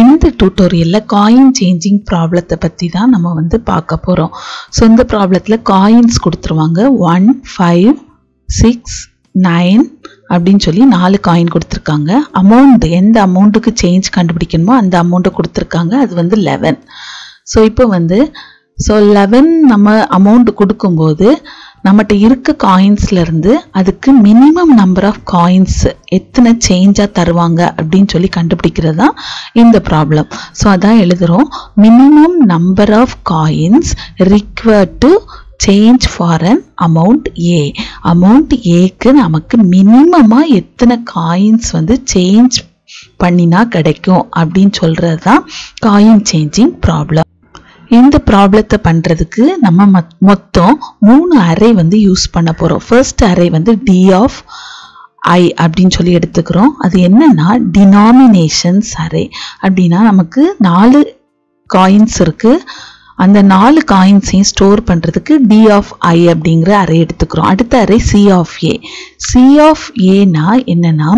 இந்த டூட்டோரியலில் coin changing ப்ராப்ளத்தை பற்றி தான் நம்ம வந்து பார்க்க போகிறோம் ஸோ இந்த ப்ராப்ளத்தில் காயின்ஸ் கொடுத்துருவாங்க. ஒன் ஃபைவ் சிக்ஸ் நைன் அப்படின்னு சொல்லி நாலு காயின் கொடுத்துருக்காங்க. அமௌண்ட் எந்த அமௌண்ட்டுக்கு சேஞ்ச் கண்டுபிடிக்கணுமோ அந்த அமௌண்ட்டை கொடுத்துருக்காங்க. அது வந்து லெவன் ஸோ இப்போ வந்து ஸோ லெவன் நம்ம அமௌண்ட் கொடுக்கும்போது நம்மகிட்ட இருக்க காயின்ஸ்ல இருந்து அதுக்கு மினிமம் நம்பர் ஆஃப் காயின்ஸ் எத்தனை சேஞ்சாக தருவாங்க அப்படின்னு சொல்லி கண்டுபிடிக்கிறது தான் இந்த ப்ராப்ளம் ஸோ அதான் எழுதுகிறோம் minimum number of coins required to change for an amount A amount ஏக்கு நமக்கு மினிமமாக எத்தனை காயின்ஸ் வந்து சேஞ்ச் பண்ணினா கிடைக்கும் அப்படின்னு சொல்கிறது தான் காயின் சேஞ்சிங் ப்ராப்ளம் இந்த ப்ராப்ளத்தை பண்ணுறதுக்கு நம்ம மொத்- மொத்தம் மூணு அறை வந்து யூஸ் பண்ண போகிறோம் ஃபர்ஸ்ட் அறை வந்து டி ஆஃப் ஐ அப்படின்னு சொல்லி எடுத்துக்கிறோம். அது என்னன்னா டினாமினேஷன்ஸ் அரே அப்படின்னா நமக்கு நாலு காயின்ஸ் இருக்குது அந்த நாலு காயின்ஸையும் ஸ்டோர் பண்ணுறதுக்கு டி ஆஃப் ஐ அப்படிங்கிற அரே எடுத்துக்கிறோம். அடுத்த array C of A C of ஏனா என்னன்னா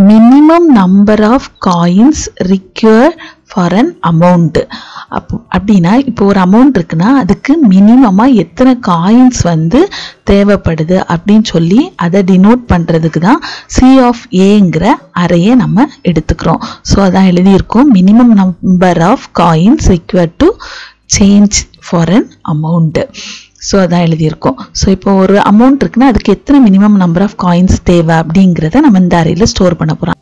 minimum number of coins require for an amount அப்போ அப்படின்னா இப்போ ஒரு அமௌண்ட் இருக்குன்னா அதுக்கு மினிமமாக எத்தனை காயின்ஸ் வந்து தேவைப்படுது அப்படின்னு சொல்லி அதை டினோட் பண்ணுறதுக்கு தான் சி ஆஃப் ஏங்கிற அறையை நம்ம எடுத்துக்கிறோம். ஸோ அதான் எழுதியிருக்கோம். Minimum number of coins require to change for an amount so அதான் எழுதியிருக்கோம். ஸோ இப்போ ஒரு அமௌண்ட் இருக்குன்னா அதுக்கு எத்தனை மினிமம் நம்பர் ஆஃப் காயின்ஸ் தேவை அப்படிங்கிறத நம்ம இந்த அறையில் ஸ்டோர் பண்ண போகிறோம்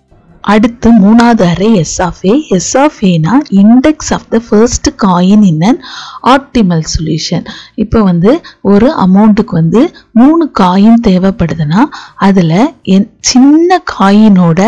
அடுத்து மூணாவது அறை S of A S of ஏனா index of the first coin in an optimal solution இப்போ வந்து ஒரு அமௌண்ட்டுக்கு வந்து மூணு காயின் தேவைப்படுதுன்னா அதில் என் சின்ன காயினோட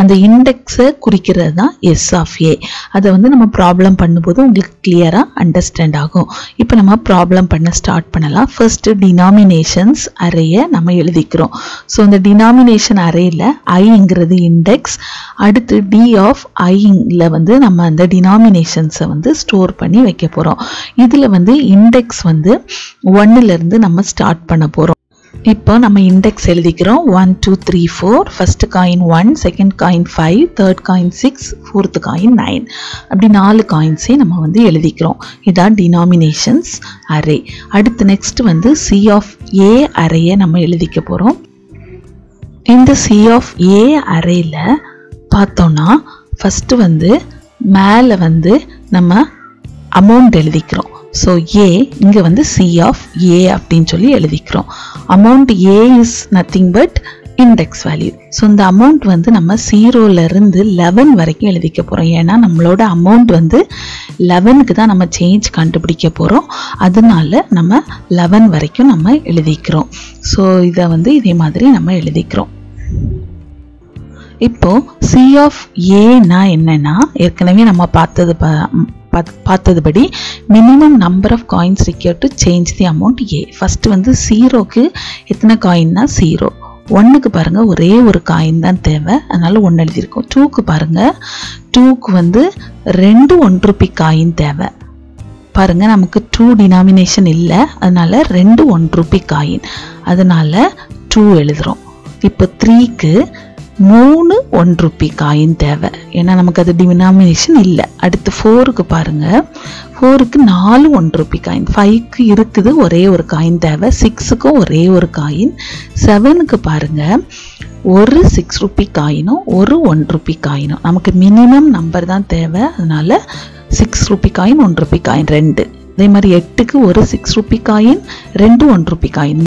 அந்த இண்டெக்ஸை குறிக்கிறது தான் எஸ் ஆஃப் ஏ அதை வந்து நம்ம ப்ராப்ளம் பண்ணும்போது உங்களுக்கு கிளியராக அண்டர்ஸ்டாண்ட் ஆகும். இப்போ நம்ம ப்ராப்ளம் பண்ண ஸ்டார்ட் பண்ணலாம். ஃபர்ஸ்ட்டு டினாமினேஷன்ஸ் அறையை நம்ம எழுதிக்கிறோம். ஸோ இந்த டினாமினேஷன் அறையில் ஐங்கிறது இண்டெக்ஸ் அடுத்து டி ஆஃப் ஐல வந்து நம்ம அந்த டினாமினேஷன்ஸை வந்து ஸ்டோர் பண்ணி வைக்க போகிறோம் இதில் வந்து இண்டெக்ஸ் வந்து ஒன்னுலேருந்து நம்ம ஸ்டார்ட் பண்ண போகிறோம் இப்போ நம்ம இண்டெக்ஸ் எழுதிக்கிறோம். One two three four first coin one second coin five third coin six fourth coin nine அப்படி நாலு காயின்ஸே நம்ம வந்து எழுதிக்கிறோம். இதான் டினாமினேஷன்ஸ் அரே அடுத்து நெக்ஸ்ட் வந்து சி ஆஃப் ஏ அரேயை நம்ம எழுதிக்க போகிறோம் இந்த சி ஆஃப் ஏ அரேல பார்த்தோன்னா ஃபஸ்ட்டு வந்து மேலே வந்து நம்ம அமௌண்ட் எழுதிக்கிறோம். ஸோ ஏ இங்கே வந்து சி ஆஃப் ஏ அப்படின்னு சொல்லி எழுதிக்கிறோம். Amount A is nothing but index value so இந்த அமௌண்ட் வந்து நம்ம ஜீரோலேருந்து லெவன் வரைக்கும் எழுதிக்க போகிறோம் ஏன்னா நம்மளோட அமௌண்ட் வந்து லெவனுக்கு தான் நம்ம சேஞ்ச் கண்டுபிடிக்க போகிறோம் அதனால நம்ம லெவன் வரைக்கும் நம்ம எழுதிக்கிறோம். ஸோ இதை வந்து இதே மாதிரி நம்ம எழுதிக்கிறோம். இப்போ சி ஆஃப் ஏனா என்னன்னா ஏற்கனவே நம்ம பார்த்தது பார்த்ததுபடி minimum number of coins require to change the amount A first வந்து ஜீரோக்கு எத்தனை காயின்னா ஜீரோ ஒன்றுக்கு பாருங்கள் ஒரே ஒரு காயின் தான் தேவை. அதனால் ஒன்று எழுதியிருக்கோம். டூக்கு பாருங்கள் டூக்கு வந்து ரெண்டு ஒன் ருபி காயின் தேவை. பாருங்க நமக்கு டூ டினாமினேஷன் இல்லை. அதனால ரெண்டு ஒன் ருபி காயின் அதனால் டூ எழுதுகிறோம் இப்போ த்ரீக்கு மூணு ஒன் ருப்பி காயின் தேவை. ஏன்னா நமக்கு அது டினாமினேஷன் இல்லை. அடுத்து ஃபோருக்கு பாருங்கள் ஃபோருக்கு நாலு ஒன் ருப்பி காயின் ஃபைவ்க்கு இருக்குது ஒரே ஒரு காயின் தேவை. சிக்ஸுக்கும் ஒரே ஒரு காயின் செவனுக்கு பாருங்கள் ஒரு சிக்ஸ் ருப்பி காயினும் ஒரு ஒன் ருப்பி காயினும் நமக்கு மினிமம் நம்பர் தான் தேவை. அதனால் six rupee coin one rupee coin ரெண்டு. அதே மாதிரி எட்டுக்கு ஒரு சிக்ஸ் ருப்பி காயின் ரெண்டு ஒன் ருப்பி காயின்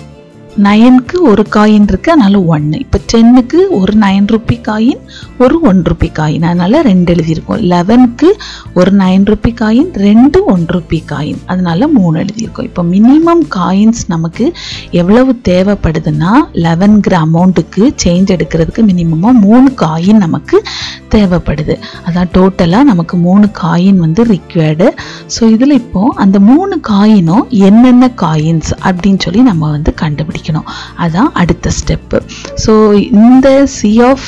நயனுக்கு ஒரு காயின் இருக்கு அதனால ஒன்று இப்போ டென்னுக்கு ஒரு நயன் ருபி காயின் ஒரு ஒன் ருபி காயின் அதனால ரெண்டு எழுதியிருக்கோம். லெவனுக்கு ஒரு நயன் ருபி காயின் ரெண்டு ஒன் ருபி காயின் அதனால மூணு எழுதியிருக்கோம். இப்போ மினிமம் காயின்ஸ் நமக்கு எவ்வளவு தேவைப்படுதுன்னா லெவன்கிற அமௌண்ட்டுக்கு சேஞ்ச் எடுக்கிறதுக்கு மினிமமாக மூணு காயின் நமக்கு தேவைப்படுது. அதான் டோட்டலாக நமக்கு மூணு காயின் வந்து ரிக்வயர்டு ஸோ இதில் இப்போ அந்த மூணு காயினும் என்னென்ன காயின்ஸ் அப்படின்னு சொல்லி நம்ம வந்து கண்டுபிடிக்கணும் அதான் அடுத்த ஸ்டெப்பு ஸோ இந்த சி ஆஃப்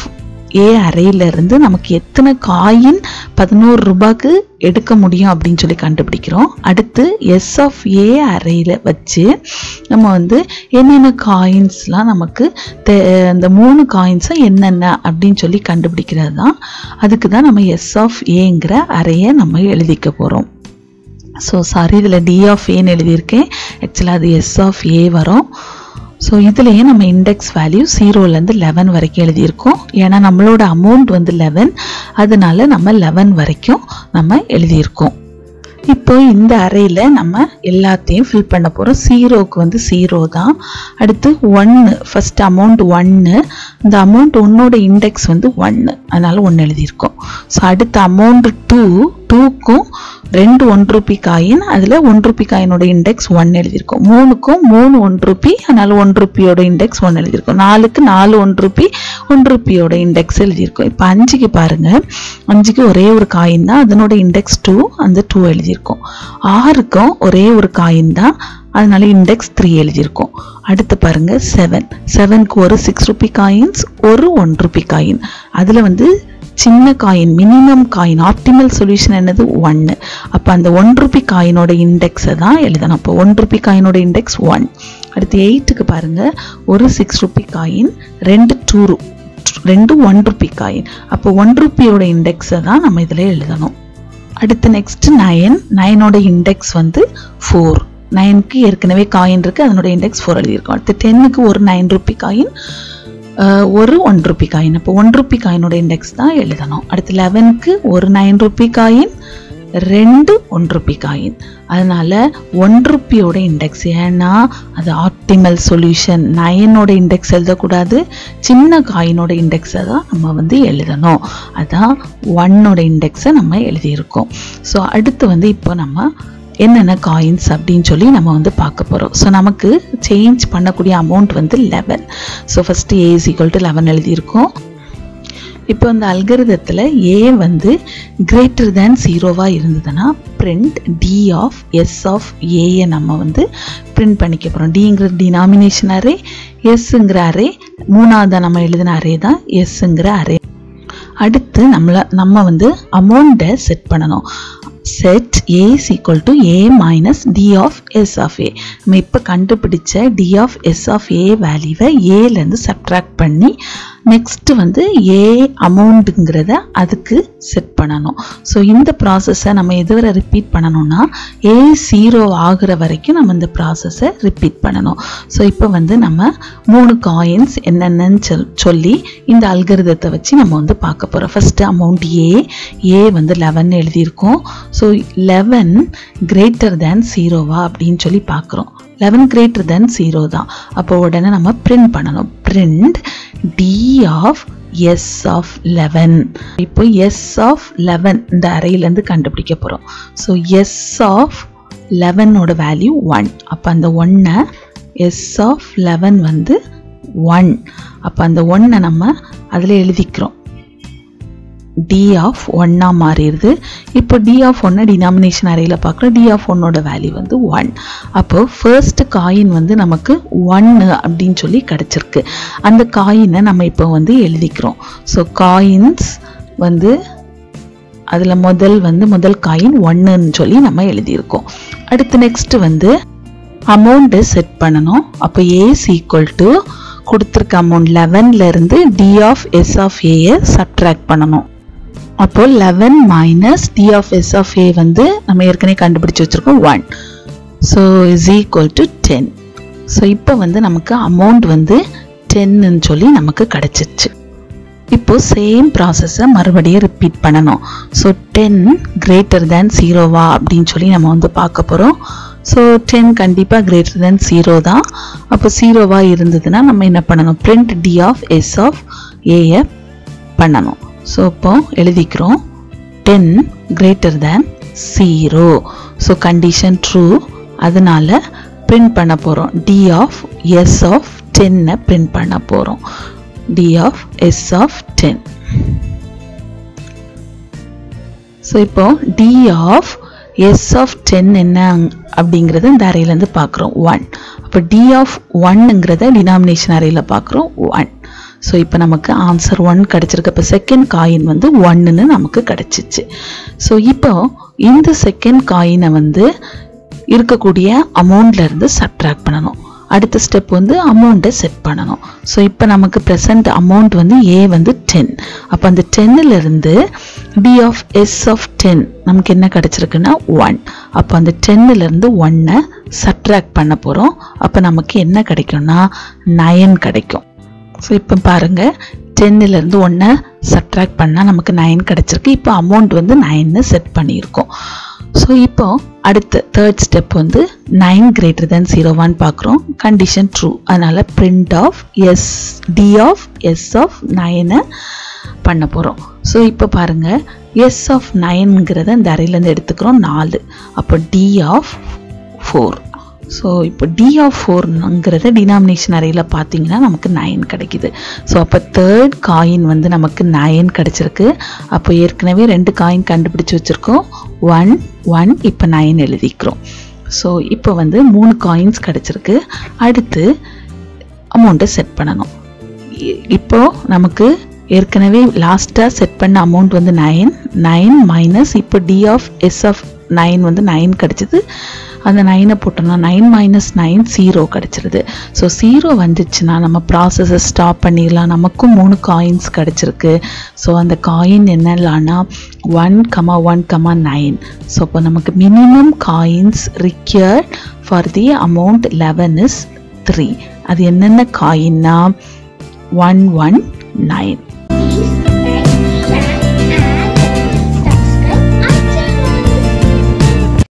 ஏ அறையிலிருந்து நமக்கு எத்தனை காயின் பதினோரு ரூபாய்க்கு எடுக்க முடியும் அப்படின்னு சொல்லி கண்டுபிடிக்கிறோம். அடுத்து எஸ் ஆஃப் ஏ அறையில் வச்சு நம்ம வந்து என்னென்ன காயின்ஸ்லாம் நமக்கு தே அந்த மூணு காயின்ஸும் என்னென்ன அப்படின்னு சொல்லி கண்டுபிடிக்கிறது தான் அதுக்கு தான் நம்ம எஸ் ஆஃப் ஏங்கிற அறையை நம்ம எழுதிக்க போகிறோம் ஸோ சாரி இதில் டி ஆஃப் ஏன்னு எழுதியிருக்கேன். ஆக்சுவலாக அது எஸ் ஆஃப் ஏ வரும். ஸோ இதுலேயே நம்ம இண்டெக்ஸ் வேல்யூ ஜீரோலேருந்து லெவன் வரைக்கும் எழுதியிருக்கோம். ஏன்னா நம்மளோட அமௌண்ட் வந்து லெவன் அதனால நம்ம லெவன் வரைக்கும் நம்ம எழுதியிருக்கோம். இப்போ இந்த அறையில் நம்ம எல்லாத்தையும் ஃபில் பண்ண போகிறோம் ஜீரோவுக்கு வந்து ஜீரோ தான். அடுத்து ஒன்று ஃபஸ்ட் அமௌண்ட் ஒன்று இந்த அமௌண்ட் ஒன்னோட இண்டெக்ஸ் வந்து ஒன்று அதனால் ஒன்று எழுதியிருக்கோம். ஸோ அடுத்த அமௌண்ட் டூ டூக்கும் ரெண்டு ஒன் ரூபி காயின் அதில் ஒன் ரூபி காயினோட இண்டெக்ஸ் ஒன் எழுதியிருக்கோம். மூணுக்கும் மூணு ஒன் ரூபி அதனால் ஒன் ரூபியோட இண்டெக்ஸ் ஒன் எழுதியிருக்கோம். நாலுக்கு நாலு ஒன் ரூபி ஒன் ரூபியோட இண்டெக்ஸ் எழுதியிருக்கோம். இப்போ அஞ்சுக்கு பாருங்க. அஞ்சுக்கு ஒரே ஒரு காயின் தான் அதனோட இண்டெக்ஸ் டூ அந்த டூ எழுதியிருக்கோம். ஆறுக்கும் ஒரே ஒரு காயின் தான் அதனால இண்டெக்ஸ் த்ரீ எழுதியிருக்கோம். அடுத்து பாருங்கள் செவன் செவனுக்கு ஒரு சிக்ஸ் ருபி காயின்ஸ் ஒரு ஒன் ருபி காயின் அதில் வந்து சின்ன coin minimum coin optimal solution என்னது? ஒன்று அப்போ அந்த ஒன் ருபி காயினோட இண்டெக்ஸை தான் எழுதணும். அப்போ ஒன் ருபி காயினோட இண்டெக்ஸ் ஒன் அடுத்து எயிட்டுக்கு பாருங்கள் ஒரு சிக்ஸ் ருபி காயின் ரெண்டு டூ ரெண்டு ஒன் ருபி காயின் அப்போ ஒன் ருபியோட இண்டெக்ஸை தான் நம்ம இதில் எழுதணும். அடுத்து நெக்ஸ்ட் நயன் நயனோட இண்டெக்ஸ் வந்து ஃபோர் நயனுக்கு ஏற்கனவே காயின் இருக்குது அதனோட இண்டெக்ஸ் ஃபோர் எழுதியிருக்கோம். அடுத்து டென்னுக்கு ஒரு நைன் ருபி காயின் ஒரு ஒன் ருபி காயின் அப்போ ஒன் ருபி காயினோட இண்டெக்ஸ் தான் எழுதணும். அடுத்து லெவனுக்கு ஒரு நைன் ருபி காயின் ரெண்டு ஒன் ருபி காயின் அதனால் ஒன் ருப்பியோட இண்டெக்ஸ் ஏன்னா அது ஆப்டிமல் சொல்யூஷன் நயனோட இண்டெக்ஸ் எழுதக்கூடாது. சின்ன காயினோட இண்டெக்ஸை தான் நம்ம வந்து எழுதணும். அதான் ஒன்னோட இண்டெக்ஸை நம்ம எழுதியிருக்கோம். ஸோ அடுத்து வந்து இப்போ நம்ம என்னென்ன காயின்ஸ் அப்படின்னு சொல்லி நம்ம வந்து பார்க்க போகிறோம் ஸோ நமக்கு சேஞ்ச் பண்ணக்கூடிய அமௌண்ட் வந்து eleven so first A is equal to eleven எழுதியிருக்கோம். இப்போ இந்த அல்கிருதத்தில் ஏ வந்து கிரேட்டர் தேன் ஜீரோவாக இருந்ததுன்னா print D of S of ஏயை நம்ம வந்து பிரிண்ட் பண்ணிக்க போகிறோம் டிங்கிற டினாமினேஷன் அரே எஸ்ஸுங்கிற அரே மூணாவது நம்ம எழுதின அரே தான் எஸ்ஸுங்கிற அரே அடுத்து நம்மளை நம்ம வந்து அமௌண்ட்டை செட் பண்ணணும். Set A is equal to A minus D of S of A நம்ம இப்போ கண்டுபிடிச்ச D of S of A வேல்யூவை ஏலேருந்து சப்ட்ராக்ட் பண்ணி நெக்ஸ்ட்டு வந்து ஏ அமௌண்ட்டுங்கிறத அதுக்கு செட் பண்ணணும். ஸோ இந்த ப்ராசஸை நம்ம எதுவரை ரிப்பீட் பண்ணணும்னா ஏ ஜீரோ ஆகிற வரைக்கும் நம்ம இந்த ப்ராசஸை ரிப்பீட் பண்ணணும். ஸோ இப்போ வந்து நம்ம மூணு காயின்ஸ் என்னென்னு சொல் சொல்லி இந்த அல்கரிதத்தை வச்சு நம்ம வந்து பார்க்க போகிறோம் ஃபஸ்ட்டு அமௌண்ட் ஏ ஏ வந்து லெவன் எழுதியிருக்கோம். ஸோ லெவன் கிரேட்டர் தேன் ஜீரோவா அப்படின்னு சொல்லி பார்க்குறோம். லெவன் கிரேட்டர் தென் ஜீரோ தான். அப்போ உடனே நம்ம பிரிண்ட் பண்ணணும். Print D of S of eleven இப்போ எஸ் ஆஃப் லெவன் இந்த அறையிலேருந்து கண்டுபிடிக்க போகிறோம் ஸோ எஸ் ஆஃப் லெவனோட வேல்யூ ஒன் அப்போ அந்த ஒன்னை எஸ் ஆஃப் லெவன் வந்து ஒன் அப்போ அந்த ஒன்னை நம்ம அதில் எழுதிக்கிறோம். டி ஆஃப் ஒன்னாக மாறிடுது. இப்போ டி ஆஃப் ஒன்னை டினாமினேஷன் அறையில் பார்க்குறோம். டி ஆஃப் ஒன்னோட வேல்யூ வந்து ஒன் அப்போ ஃபர்ஸ்ட் காயின் வந்து நமக்கு ஒன்று அப்படின்னு சொல்லி கிடச்சிருக்கு. அந்த காயினை நம்ம இப்போ வந்து எழுதிக்கிறோம். ஸோ காயின்ஸ் வந்து அதில் முதல் வந்து முதல் காயின் ஒன்றுன்னு சொல்லி நம்ம எழுதியிருக்கோம். அடுத்து நெக்ஸ்ட்டு வந்து அமௌண்ட்டு செட் பண்ணணும். அப்போ ஏஸ் ஈக்குவல் டு கொடுத்துருக்க அமௌண்ட் லெவன்லேருந்து டி ஆஃப் எஸ் ஆஃப் ஏயை சப்ட்ராக்ட் பண்ணணும். அப்போ eleven minus D of S of A வந்து நம்ம ஏற்கனவே கண்டுபிடிச்சு வச்சுருக்கோம் one so is equal to ten so இப்போ வந்து நமக்கு அமௌண்ட் வந்து டென்னு சொல்லி நமக்கு கிடச்சிருச்சு இப்போ சேம் ப்ராசஸை மறுபடியும் ரிப்பீட் பண்ணணும். ஸோ டென் கிரேட்டர் தேன் ஜீரோவா அப்படின்னு சொல்லி நம்ம வந்து பார்க்க போகிறோம் ஸோ டென் கண்டிப்பாக கிரேட்டர் தேன் ஜீரோ தான். அப்போ ஜீரோவாக இருந்ததுன்னா நம்ம என்ன பண்ணணும்? Print D of S of ஏயை பண்ணணும். ஸோ இப்போ எழுதிக்கிறோம். Ten greater than zero so condition true அதனால் பிரிண்ட் பண்ண போகிறோம் டி ஆஃப் எஸ் ஆஃப் டென்னை பிரிண்ட் பண்ண போகிறோம் D of S of ten so இப்போ D of S of ten என்ன அப்படிங்கிறத இந்த அறையிலேருந்து பார்க்குறோம் ஒன் அப்போ டி ஆஃப் ஒன்னுங்கிறத டினாமினேஷன் அறையில் பார்க்குறோம் ஒன் ஸோ இப்போ நமக்கு ஆன்சர் ஒன் கிடச்சிருக்கு. இப்போ செகண்ட் காயின் வந்து ஒன்னுன்னு நமக்கு கிடச்சிச்சு. ஸோ இப்போ இந்த செகண்ட் காயினை வந்து இருக்கக்கூடிய அமௌண்ட்லேருந்து சப்ட்ராக்ட் பண்ணணும். அடுத்த ஸ்டெப் வந்து அமௌண்ட்டை செட் பண்ணணும். ஸோ இப்போ நமக்கு ப்ரெசண்ட் அமௌண்ட் வந்து ஏ வந்து டென் அப்போ அந்த டென்னிலிருந்து B of S of ten நமக்கு என்ன கிடச்சிருக்குன்னா ஒன் அப்போ அந்த டென்னிலேருந்து ஒன்னை சப்ட்ராக்ட் பண்ண போகிறோம் அப்போ நமக்கு என்ன கிடைக்கும்னா நயன் கிடைக்கும். ஸோ இப்போ பாருங்கள் டென்னிலேருந்து ஒன்றை சப்ட்ராக்ட் பண்ணால் நமக்கு நைன் கிடச்சிருக்கு. இப்போ அமௌண்ட் வந்து நைன்னு செட் பண்ணியிருக்கோம். ஸோ இப்போ அடுத்த தேர்ட் ஸ்டெப் வந்து நைன் கிரேட்டர் தென் ஜீரோவான்னு பார்க்குறோம். கண்டிஷன் ட்ரூ அதனால் print of S D of S of நைனை பண்ண போகிறோம் ஸோ இப்போ பாருங்கள் எஸ் ஆஃப் நைன்ங்கிறத இந்த அறையிலேருந்து எடுத்துக்கிறோம் நாலு. அப்போ டி ஆஃப் ஃபோர் ஸோ இப்போ டி ஆஃப் ஃபோர்ங்கிறத டினாமினேஷன் அறையில் பார்த்தீங்கன்னா நமக்கு நயன் கிடைக்குது. ஸோ அப்போ தேர்ட் காயின் வந்து நமக்கு நயன் கிடச்சிருக்கு. அப்போ ஏற்கனவே ரெண்டு காயின் கண்டுபிடிச்சி வச்சுருக்கோம். ஒன் ஒன் இப்போ நயன் எழுதிக்கிறோம். ஸோ இப்போ வந்து மூணு காயின்ஸ் கிடச்சிருக்கு. அடுத்து அமௌண்ட்டை செட் பண்ணணும். இப்போது நமக்கு ஏற்கனவே லாஸ்ட்டாக செட் பண்ண அமௌண்ட் வந்து நைன் நைன் மைனஸ் இப்போ D of S of nine வந்து நைன் கிடச்சிது. அந்த நைனை போட்டோம்னா நைன் மைனஸ் நைன் ஜீரோ கிடச்சிருது. ஸோ ஜீரோ வந்துச்சுன்னா நம்ம ப்ராசஸை ஸ்டாப் பண்ணிடலாம் நமக்கும் மூணு காயின்ஸ் கிடச்சிருக்கு. ஸோ அந்த coin என்னலான்னா one comma one comma nine so இப்போ நமக்கு minimum coins required for the amount eleven is three அது என்னென்ன காயின்னா ஒன் ஒன் நைன்